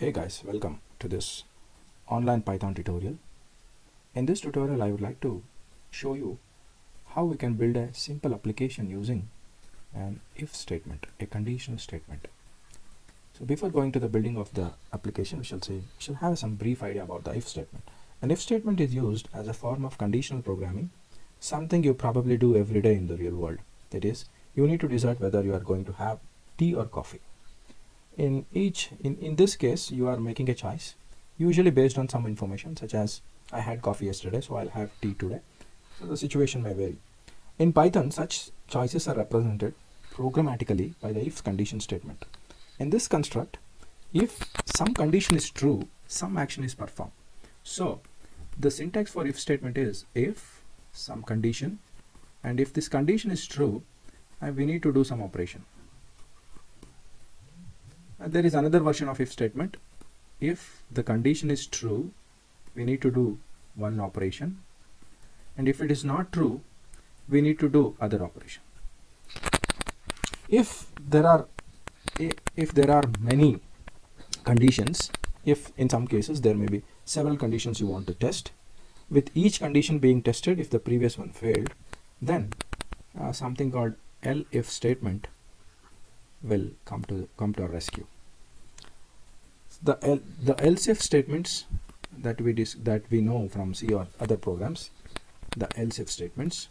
Hey guys, welcome to this online Python tutorial. In this tutorial, I would like to show you how we can build a simple application using an if statement, a conditional statement. So before going to the building of the application, we shall say, we shall have some brief idea about the if statement. An if statement is used as a form of conditional programming, something you probably do every day in the real world. That is, you need to decide whether you are going to have tea or coffee in each in, in this case you are making a choice usually based on some information such as I had coffee yesterday so I'll have tea today. So the situation may vary. In Python such choices are represented programmatically by the if condition statement. In this construct if some condition is true some action is performed. So the syntax for if statement is if some condition and if this condition is true we need to do some operation there is another version of if statement. If the condition is true we need to do one operation. And if it is not true we need to do other operation. If there are if there are many conditions if in some cases there may be several conditions you want to test with each condition being tested if the previous one failed then uh, something called elif statement will come to come to our rescue. The L, the else if statements that we dis, that we know from C or other programs, the else if statements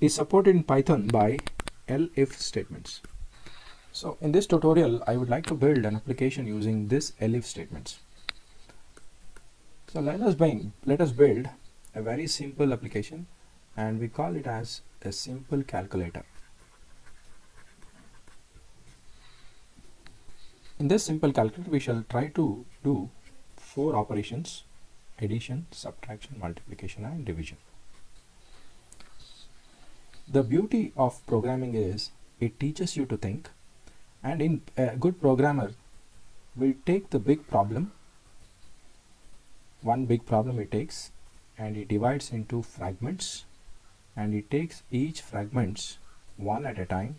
is supported in Python by elif statements. So in this tutorial, I would like to build an application using this elif statements. So let us build, let us build a very simple application and we call it as a simple calculator. In this simple calculator, we shall try to do four operations, addition, subtraction, multiplication and division. The beauty of programming is it teaches you to think and in a good programmer will take the big problem, one big problem it takes and it divides into fragments and it takes each fragments one at a time,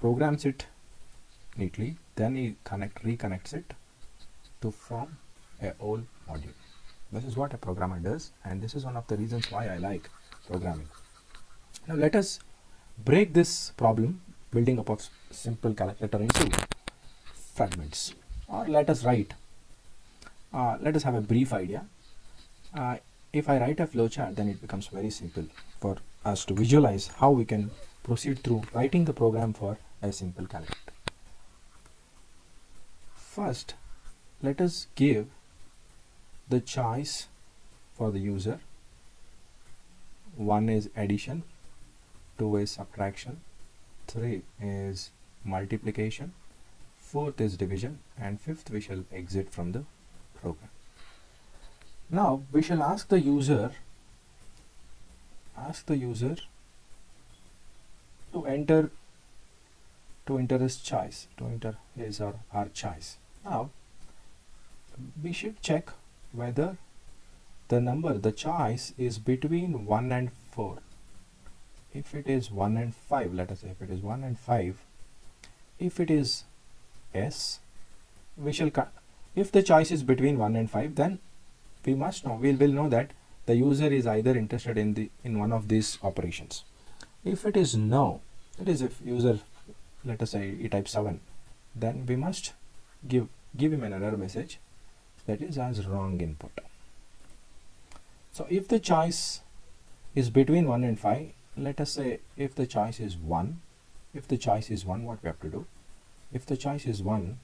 programs it neatly then he connect reconnects it to form a whole module. This is what a programmer does and this is one of the reasons why I like programming. Now let us break this problem building up a simple calculator into fragments. Or let us write uh, let us have a brief idea. Uh, if I write a flowchart then it becomes very simple for us to visualize how we can proceed through writing the program for a simple calculator First, let us give the choice for the user. One is addition, two is subtraction, three is multiplication, fourth is division, and fifth we shall exit from the program. Now we shall ask the user ask the user to enter to enter his choice to enter his or her choice now we should check whether the number the choice is between 1 and 4 if it is 1 and 5 let us say if it is 1 and 5 if it is s we shall if the choice is between 1 and 5 then we must know we will know that the user is either interested in the in one of these operations. If it is no that is if user let us say he types 7 then we must give give him an error message that is as wrong input. So if the choice is between 1 and 5 let us say if the choice is 1 if the choice is 1 what we have to do? If the choice is 1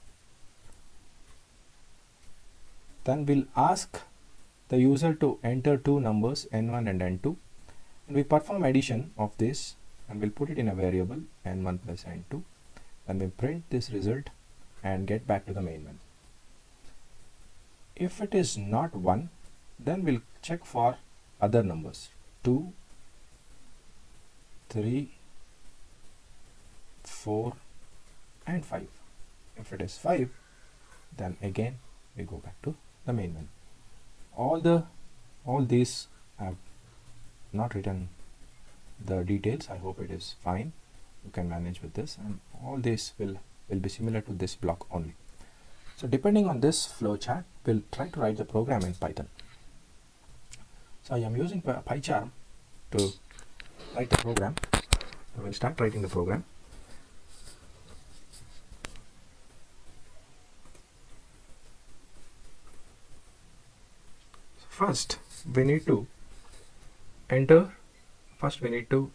then we'll ask the user to enter two numbers n1 and n2 and we perform addition of this and we'll put it in a variable n1 plus n2 and we print this result and get back to the main menu. If it is not 1 then we'll check for other numbers 2, 3, 4 and 5. If it is 5 then again we go back to the main menu. All the all these I've not written the details I hope it is fine you can manage with this and all this will will be similar to this block only So depending on this flowchart, we'll try to write the program in Python. So I am using PyCharm to write the program. I will start writing the program. First, we need to enter. First, we need to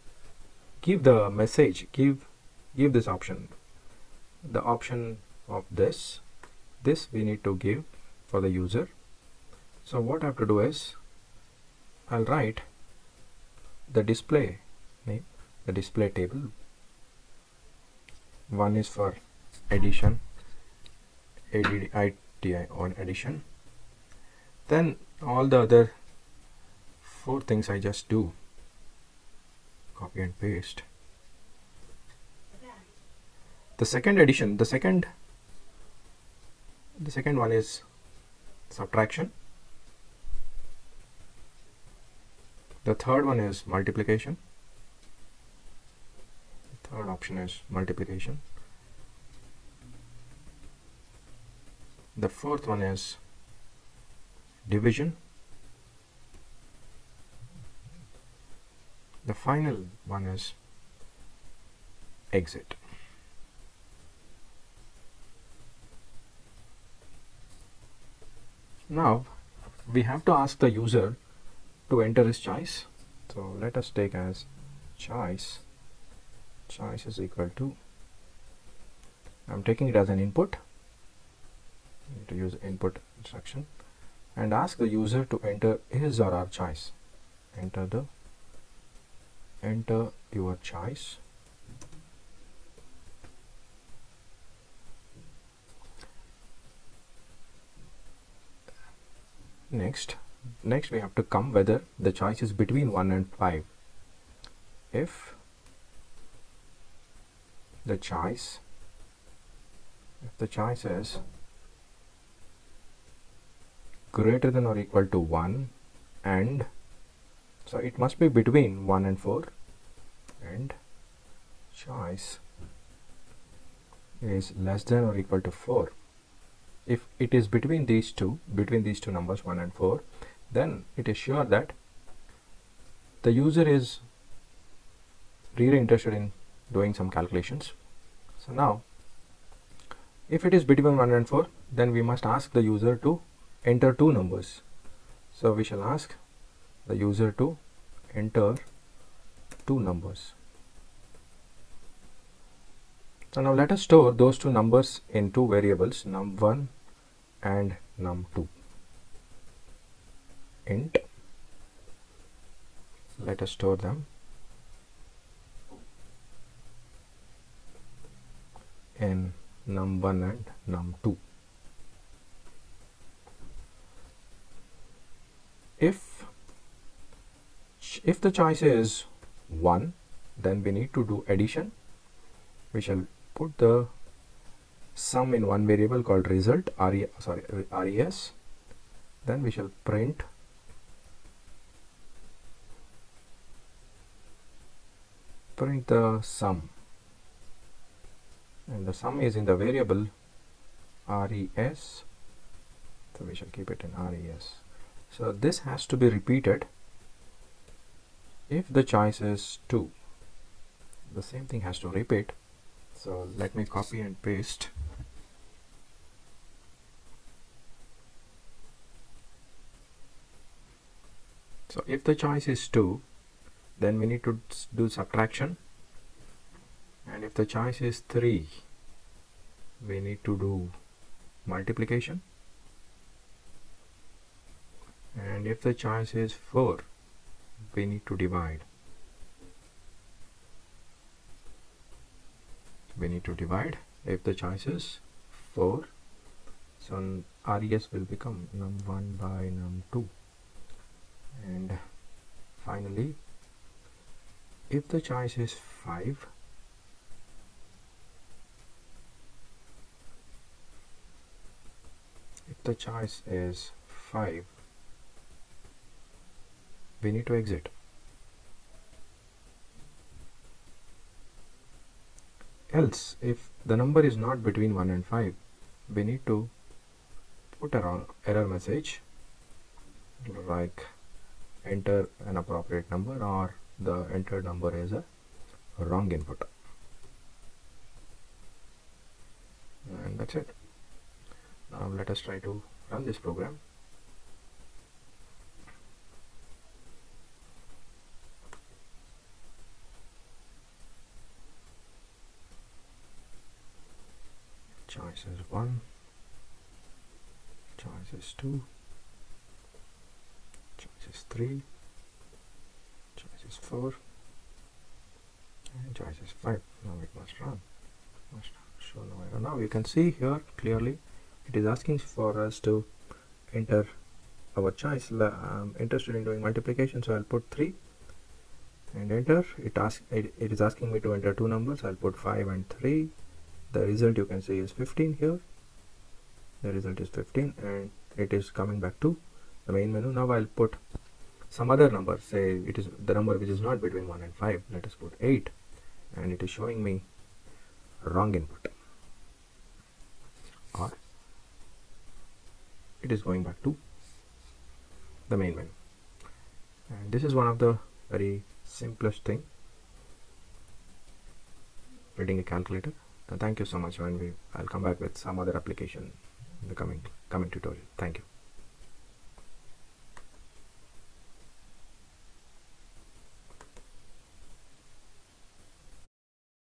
give the message. Give give this option. The option of this. This we need to give for the user. So what I have to do is I'll write the display name the display table. One is for addition ADDITI on addition. Then all the other four things I just do. Copy and paste the second addition the second the second one is subtraction. The third one is multiplication. The third option is multiplication. The fourth one is division. The final one is exit now we have to ask the user to enter his choice. So let us take as choice. Choice is equal to I'm taking it as an input. To use input instruction. And ask the user to enter his or her choice. Enter the enter your choice next next we have to come whether the choice is between 1 and 5 if the choice if the choice is greater than or equal to 1 and so it must be between 1 and 4 and choice is less than or equal to 4 if it is between these two between these two numbers 1 and 4 then it is sure that the user is really interested in doing some calculations. So now if it is between 1 and 4 then we must ask the user to enter two numbers. So we shall ask the user to enter two numbers. So now let us store those two numbers in two variables num1 and num2 int. Let us store them. In num1 and num2 if if the choice is 1 then we need to do addition. We shall put the sum in one variable called result re, sorry res then we shall print. Print the sum. And the sum is in the variable res so we shall keep it in res so this has to be repeated if the choice is 2 the same thing has to repeat. So let me copy and paste so if the choice is 2 then we need to do subtraction. And if the choice is 3 we need to do multiplication. And if the choice is 4 we need to divide. We need to divide. If the choice is 4 so res will become num1 by num2 and finally if the choice is 5 if the choice is 5 we need to exit. Else if the number is not between 1 and 5 we need to put a wrong error message like enter an appropriate number or the entered number is a wrong input. And that's it. Now let us try to run this program. Choice is 1 choice is 2 choice is 3 choice is 4 and choice is 5 now it must run. Must show no error now you can see here clearly it is asking for us to enter our choice. I'm um, interested in doing multiplication so I'll put 3 and enter it ask it, it is asking me to enter two numbers. I'll put 5 and 3 the result you can see is 15 here. The result is 15 and it is coming back to the main menu. Now I'll put some other number say it is the number which is not between 1 and 5 let us put 8 and it is showing me wrong input. Or it is going back to the main menu. And this is one of the very simplest thing. Building a calculator. Thank you so much and we I'll come back with some other application in the coming coming tutorial. Thank you